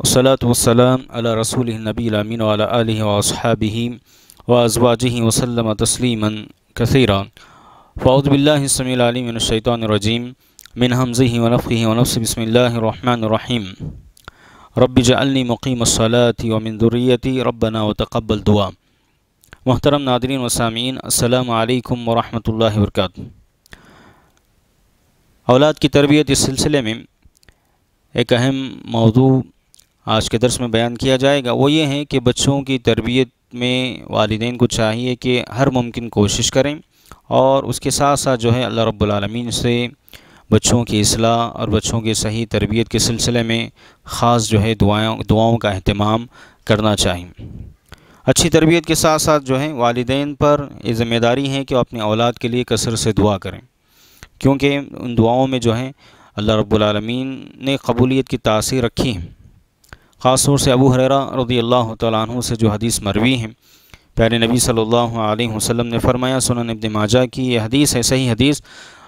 والصلاة والسلام على رسوله النبي الأمين وعلى آله وأصحابه وأزواجه وسلم تسليما كثيرا. فأعوذ بالله السميع العليم من الشيطان الرجيم. من همزه ونفخه ونفسه بسم الله الرحمن الرحيم. رب اجعلني مقيم الصلاة ومن ذريتي ربنا وتقبل دعاء. محترم ناظرین و سامعین، السلام علیکم ورحمۃ اللہ وبرکاتہ. اولاد کی تربیت اس سلسلے میں ایک اہم موضوع آج کے درس میں بیان کیا جائے گا وہ یہ ہے کہ بچوں کی تربیت میں والدین کو چاہیے کہ ہر ممکن کوشش کریں اور اس کے ساتھ ساتھ جو ہے اللہ رب العالمین سے بچوں کی اصلاح اور بچوں کی صحیح تربیت کے سلسلے میں خاص جو ہے دعاؤں دعاؤں کا اہتمام کرنا چاہیے اچھی تربیت کے ساتھ ساتھ جو ہے والدین پر یہ ذمہ داری ہے کہ وہ اپنی اولاد کے لیے کثر سے دعا کریں۔ کیونکہ ان دعاؤں میں جو ہے اللہ رب العالمین نے قبولیت کی تاثیر رکھی ہے۔ خاص طور سے ابو حریرہ رضی اللہ تعالیٰ عنہ سے جو حدیث مروی ہے پیارے نبی صلی اللہ علیہ وسلم نے فرمایا، سنن ابن ماجہ کی یہ حدیث ہے، صحیح حدیث۔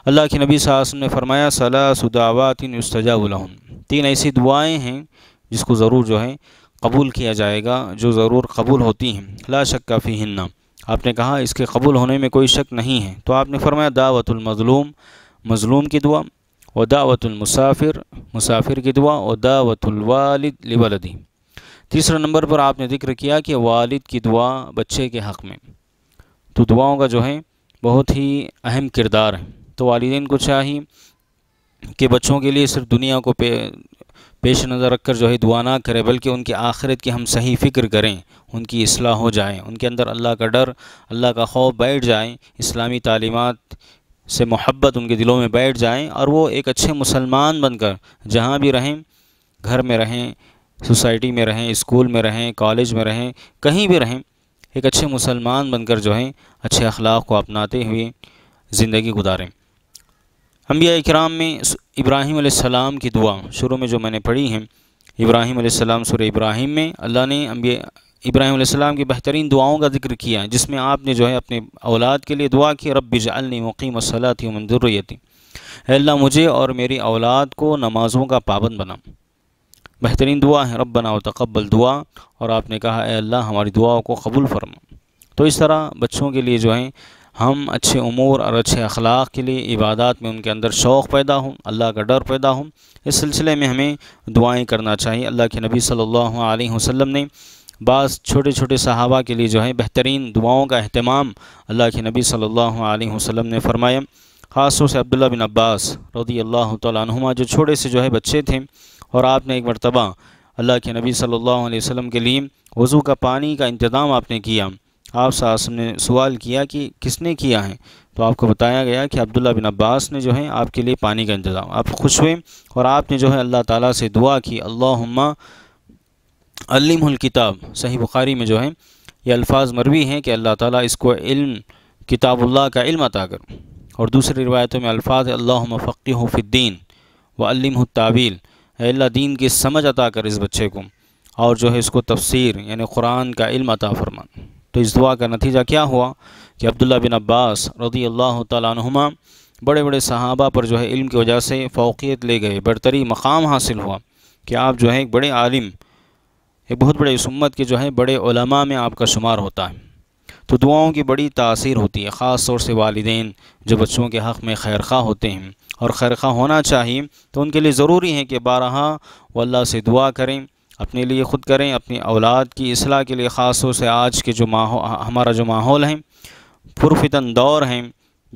اللہ کے نبی صلی اللہ علیہ وسلم نے فرمایا صلاح صداوات استجاب الحم تین ایسی دعائیں ہیں جس کو ضرور جو ہے قبول کیا جائے گا، جو ضرور قبول ہوتی ہیں۔ لا شک کا فی ہننا آپ نے کہا، اس کے قبول ہونے میں کوئی شک نہیں ہے۔ تو آپ نے فرمایا، دعوت المظلوم۔ مظلوم کی دعا۔ و دعوت المسافر، مسافر کی دعا و دعوت الوالد لولدی تیسرے نمبر پر آپ نے ذکر کیا کہ والد کی دعا بچے کے حق میں۔ تو دعاؤں کا جو ہے، بہت ہی اہم کردار ہے۔ تو والدین کو چاہیے کہ بچوں کے لیے صرف دنیا کو پیش نظر رکھ کر جو ہے دعا نہ کرے، بلکہ ان کی آخرت کی ہم صحیح فکر کریں، ان کی اصلاح ہو جائیں ان کے اندر اللہ کا ڈر، اللہ کا خوف بیٹھ جائیں اسلامی تعلیمات سے محبت ان کے دلوں میں بیٹھ جائیں اور وہ ایک اچھے مسلمان بن کر جہاں بھی رہیں، گھر میں رہیں، سوسائٹی میں رہیں، اسکول میں رہیں، کالج میں رہیں، کہیں بھی رہیں، ایک اچھے مسلمان بن کر جو ہیں، اچھے اخلاق کو اپناتے ہوئے زندگی گزاریں۔ انبیاء اکرام میں ابراہیم علیہ السلام کی دعا، شروع میں جو میں نے پڑھی ہیں، ابراہیم علیہ السلام سورہ ابراہیم میں اللہ نے انبیاء ابراہیم علیہ السلام کی بہترین دعاؤں کا ذکر کیا جس میں آپ نے جو ہے اپنے اولاد کے لیے دعا کی، رب اجعلنی مقیم الصلاۃ ومن ذریتی۔ اے اللہ، مجھے اور میری اولاد کو نمازوں کا پابند بنا۔ بہترین دعا ہے، ربنا وتقبل دعا۔ اور آپ نے کہا، اے اللہ، ہماری دعاؤں کو قبول فرما۔ تو اس طرح بچوں کے لیے جو ہیں، ہم اچھے امور اور اچھے اخلاق کے لیے عبادات میں ان کے اندر شوق پیدا ہوں، اللہ کا ڈر پیدا ہوں۔ اس سلسلے میں ہمیں دعائیں کرنا چاہیے۔ اللہ کے نبی صلی اللہ علیہ وسلم نے بعض چھوٹے چھوٹے صحابہ کے لیے جو ہے بہترین دعاؤں کا اہتمام اللہ کے نبی صلی اللہ علیہ وسلم نے فرمایا۔ خاص طور سے عبداللہ بن عباس رضی اللہ تعالیٰ عنہما جو چھوٹے سے جو ہے بچے تھے اور آپ نے ایک مرتبہ اللہ کے نبی صلی اللہ علیہ وسلم کے لیے وضو کا پانی کا انتظام آپ نے کیا۔ آپ وسلم نے سوال کیا کہ کس نے کیا ہے؟ تو آپ کو بتایا گیا کہ عبداللہ بن عباس نے جو ہے آپ کے لیے پانی کا انتظام، آپ خوش ہوئے اور آپ نے جو ہے اللہ تعالیٰ سے دعا کی، اللہم علم الکتاب، صحیح بخاری میں جو ہے یہ الفاظ مروی ہیں کہ اللہ تعالیٰ اس کو علم، کتاب اللہ کا علم عطا کر اور دوسری روایتوں میں الفاظ اللہم فقی فی الدین و علم الطاویل اے اللہ، دین کی سمجھ عطا کر اس بچے کو۔ اور جو ہے، اس کو تفسیر یعنی قرآن کا علم عطا فرما۔ تو اس دعا کا نتیجہ کیا ہوا؟ کہ عبداللہ بن عباس رضی اللہ تعالیٰ عنہما بڑے بڑے صحابہ پر جو ہے، علم کی وجہ سے فوقیت لے گئے برتری مقام حاصل ہوا کہ آپ جو ہے ایک بڑے عالم ایک بہت بڑے اس امت کے جو ہے بڑے علماء میں آپ کا شمار ہوتا ہے۔ تو دعاؤں کی بڑی تاثیر ہوتی ہے، خاص طور سے والدین جو بچوں کے حق میں خیرخواہ ہوتے ہیں۔ اور خیرخواہ ہونا چاہیے تو ان کے لیے ضروری ہے کہ بارہا وہ اللہ سے دعا کریں، اپنے لیے خود کریں، اپنی اولاد کی اصلاح کے لیے، خاص طور سے آج کے جو ماحول ہمارا جو ماحول ہے، پرفتن دور ہیں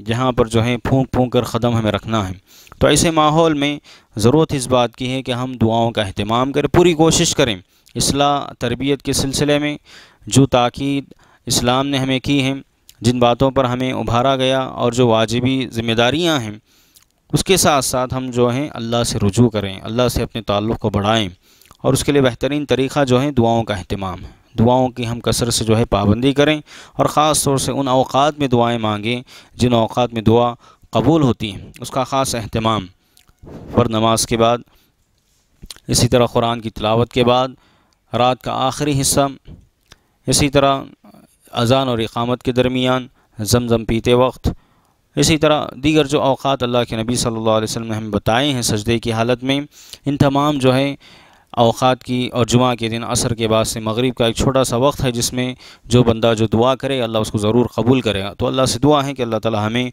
جہاں پر جو ہے پھونک پھونک کر قدم ہمیں رکھنا ہے۔ تو ایسے ماحول میں ضرورت اس بات کی ہے کہ ہم دعاؤں کا اہتمام کریں، پوری کوشش کریں۔ اصلاح تربیت کے سلسلے میں جو تاکید اسلام نے ہمیں کی ہیں، جن باتوں پر ہمیں ابھارا گیا اور جو واجبی ذمہ داریاں ہیں، اس کے ساتھ ساتھ ہم جو ہیں اللہ سے رجوع کریں، اللہ سے اپنے تعلق کو بڑھائیں اور اس کے لیے بہترین طریقہ جو ہے دعاؤں کا اہتمام ہے۔ دعاؤں کی ہم کثرت سے جو ہے پابندی کریں اور خاص طور سے ان اوقات میں دعائیں مانگیں جن اوقات میں دعا قبول ہوتی ہیں، اس کا خاص اہتمام۔ فرد نماز کے بعد، اسی طرح قرآن کی تلاوت کے بعد رات کا آخری حصہ۔ اسی طرح اذان اور اقامت کے درمیان زمزم پیتے وقت۔ اسی طرح دیگر جو اوقات اللہ کے نبی صلی اللہ علیہ وسلم نے ہمیں بتائے ہیں سجدے کی حالت میں، ان تمام جو ہے اوقات کی اور جمعہ کے دن عصر کے بعد سے مغرب کا ایک چھوٹا سا وقت ہے جس میں جو بندہ جو دعا کرے، اللہ اس کو ضرور قبول کرے۔ گا تو اللہ سے دعا ہے کہ اللہ تعالی ہمیں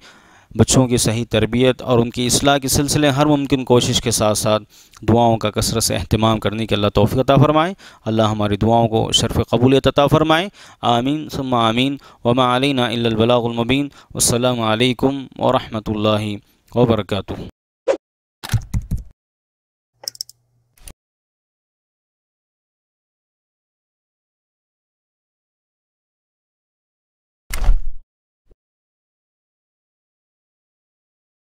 بچوں کی صحیح تربیت اور ان کی اصلاح کے سلسلے ہر ممکن کوشش کے ساتھ ساتھ دعاؤں کا کثرت سے اہتمام کرنے کی اللہ توفیق عطا فرمائے۔ اللہ ہماری دعاؤں کو شرف قبولیت عطا فرمائے۔ آمین، ثم آمین۔ وما علینا الا البلاغ المبین۔ السلام علیکم ورحمۃ اللہ وبرکاتہ۔